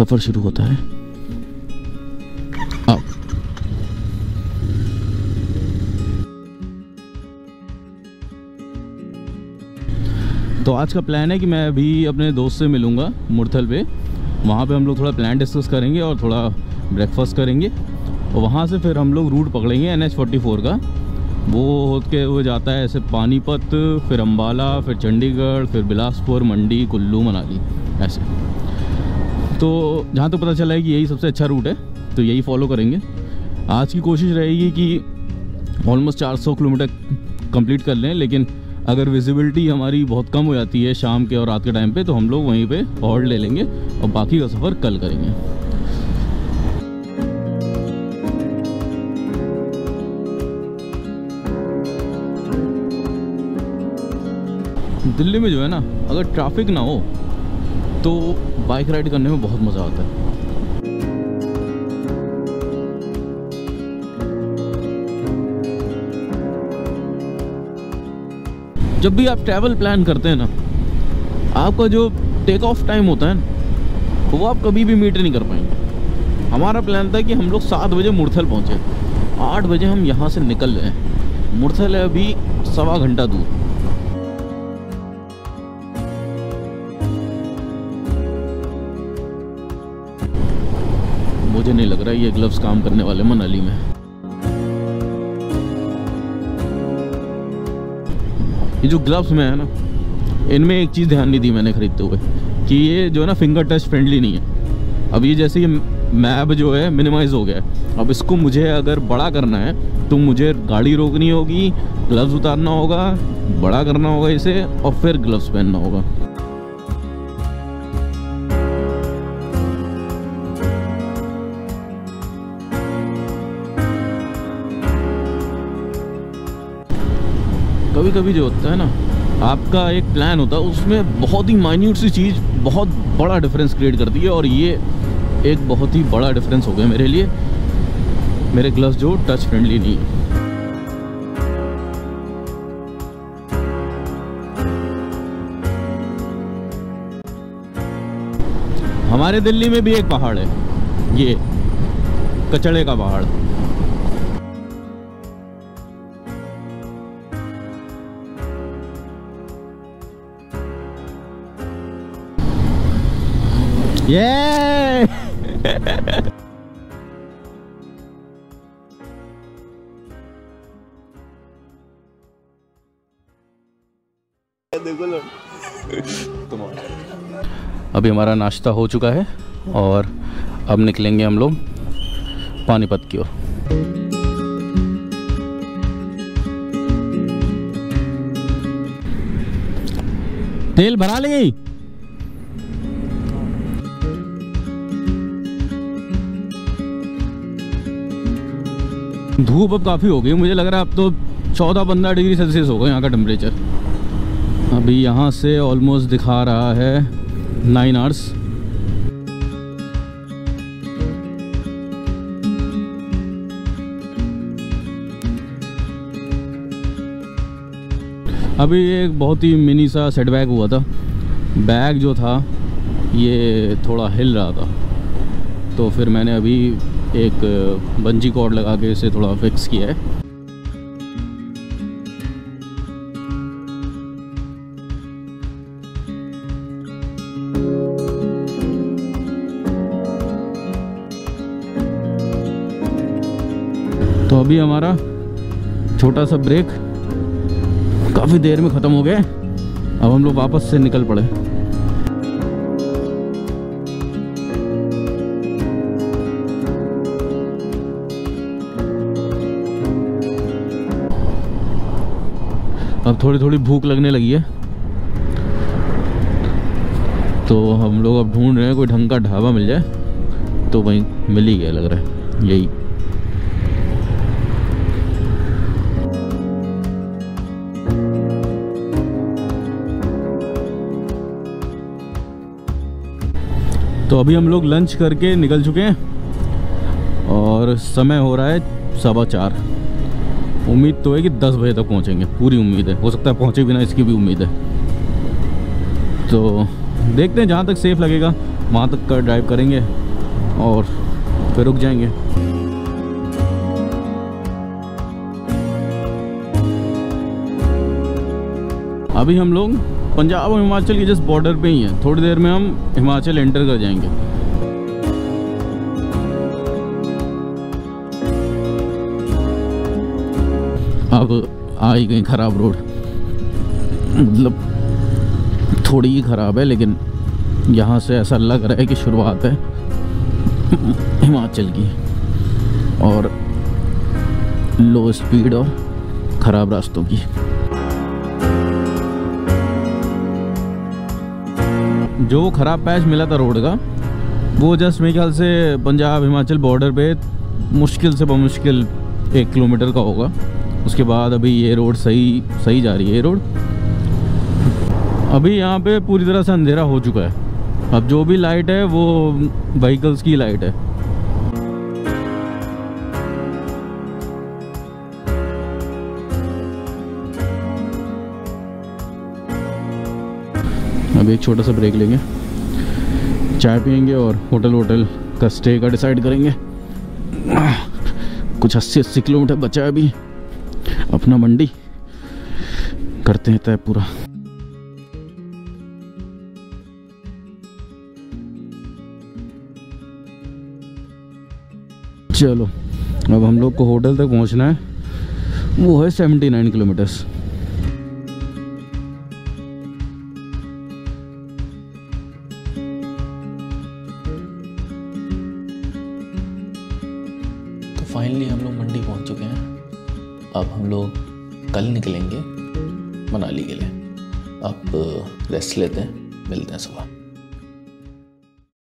सफ़र शुरू होता है। अब तो आज का प्लान है कि मैं अभी अपने दोस्त से मिलूँगा, मुरथल पे। वहाँ पे हम लोग थोड़ा प्लान डिस्कस करेंगे और थोड़ा ब्रेकफास्ट करेंगे। और वहाँ से फिर हम लोग रूट पकड़ेंगे एन एच का। वो होते हुए जाता है ऐसे पानीपत, फिर अम्बाला फिर चंडीगढ़, फिर बिलासपुर, मंडी, कुल्लू, मनाली, ऐसे। तो जहाँ तक तो पता चला है कि यही सबसे अच्छा रूट है तो यही फॉलो करेंगे। आज की कोशिश रहेगी कि ऑलमोस्ट 400 किलोमीटर कंप्लीट कर लें, लेकिन अगर विजिबिलिटी हमारी बहुत कम हो जाती है शाम के और रात के टाइम पे तो हम लोग वहीं पे हॉल्ट ले लेंगे और बाकी का सफ़र कल करेंगे। दिल्ली में जो है ना, अगर ट्रैफ़िक ना हो तो बाइक राइड करने में बहुत मज़ा आता है। जब भी आप ट्रैवल प्लान करते हैं ना, आपका जो टेक ऑफ़ टाइम होता है ना, वो आप कभी भी मीट नहीं कर पाएँगे। हमारा प्लान था कि हम लोग सात बजे मुरथल पहुँचे। आठ बजे हम यहाँ से निकल रहे हैं। मुरथल है अभी सवा घंटा दूर। मुझे नहीं लग रहा ये ग्लव्स काम करने वाले मनाली में। ये जो ग्लव्स में है ना, इनमें एक चीज़ ध्यान नहीं दी मैंने ख़रीदते हुए, कि ये जो है ना फिंगर टच फ्रेंडली नहीं है। अब ये जैसे ये मैप जो है मिनिमाइज़ हो गया है। अब इसको मुझे अगर बड़ा करना है तो मुझे गाड़ी रोकनी होगी ग्लव्स उतारना होगा, बड़ा करना होगा इसे, और फिर ग्लव्स पहनना होगा। कभी कभी जो होता है ना, आपका एक प्लान होता है, उसमें बहुत ही माइन्यूट सी चीज़ बहुत बड़ा डिफरेंस क्रिएट करती है और ये एक बहुत ही बड़ा डिफरेंस हो गया मेरे लिए। मेरे ग्लव्स जो टच फ्रेंडली नहीं है। हमारे दिल्ली में भी एक पहाड़ है, ये कचड़े का पहाड़। ये अभी हमारा नाश्ता हो चुका है और अब निकलेंगे हम लोग पानीपत की ओर। तेल भरा ली। धूप अब काफ़ी हो गई मुझे लग रहा है अब तो चौदह पंद्रह डिग्री सेल्सियस होगा यहाँ का टेम्परेचर अभी यहाँ से ऑलमोस्ट दिखा रहा है नाइन आवर्स अभी एक बहुत ही मिनी सा सेटबैक हुआ था। बैग जो था, ये थोड़ा हिल रहा था। तो फिर मैंने अभी एक बंजी कॉर्ड लगा के इसे थोड़ा फिक्स किया है। तो अभी हमारा छोटा सा ब्रेक काफ़ी देर में ख़त्म हो गया अब हम लोग वापस से निकल पड़े। अब थोड़ी थोड़ी भूख लगने लगी है। तो हम लोग अब ढूंढ रहे हैं, कोई ढंग का ढाबा मिल जाए तो वहीं मिल ही गया लग रहा है, यही। तो अभी हम लोग लंच करके निकल चुके हैं, और समय हो रहा है सवा चार। उम्मीद तो है कि दस बजे तक पहुँचेंगे, पूरी उम्मीद है। हो सकता है पहुँचे बिना इसकी भी उम्मीद है। तो देखते हैं जहाँ तक सेफ़ लगेगा, वहाँ तक का ड्राइव करेंगे और फिर रुक जाएँगे। अभी हम लोग पंजाब और हिमाचल के जस्ट बॉर्डर पे ही हैं। थोड़ी देर में हम हिमाचल एंटर कर जाएँगे। अब आ ही गई ख़राब रोड मतलब थोड़ी ही ख़राब है, लेकिन यहाँ से ऐसा लग रहा है कि शुरुआत है। हिमाचल की। और लो स्पीड और ख़राब रास्तों की। जो ख़राब पैच मिला था रोड का, वो जस्ट मेरे ख्याल से पंजाब हिमाचल बॉर्डर पे मुश्किल से बमुश्किल एक किलोमीटर का होगा। उसके बाद अभी ये रोड सही सही जा रही है ये रोड। अभी यहाँ पे पूरी तरह से अंधेरा हो चुका है। अब जो भी लाइट है, वो व्हीकल्स की लाइट है। अभी एक छोटा सा ब्रेक लेंगे। चाय पियेंगे और होटल वोटल का स्टे का डिसाइड करेंगे। कुछ अस्सी अस्सी किलोमीटर बचा है अभी। अपना मंडी करते हैं तय पूरा। चलो, अब हम लोग को होटल तक पहुँचना है। वो है सेवेंटी नाइन किलोमीटर्स। तो फाइनली हम लोग मंडी पहुँच चुके हैं। अब हम लोग कल निकलेंगे मनाली के लिए। आप रेस्ट लेते हैं, मिलते हैं सुबह।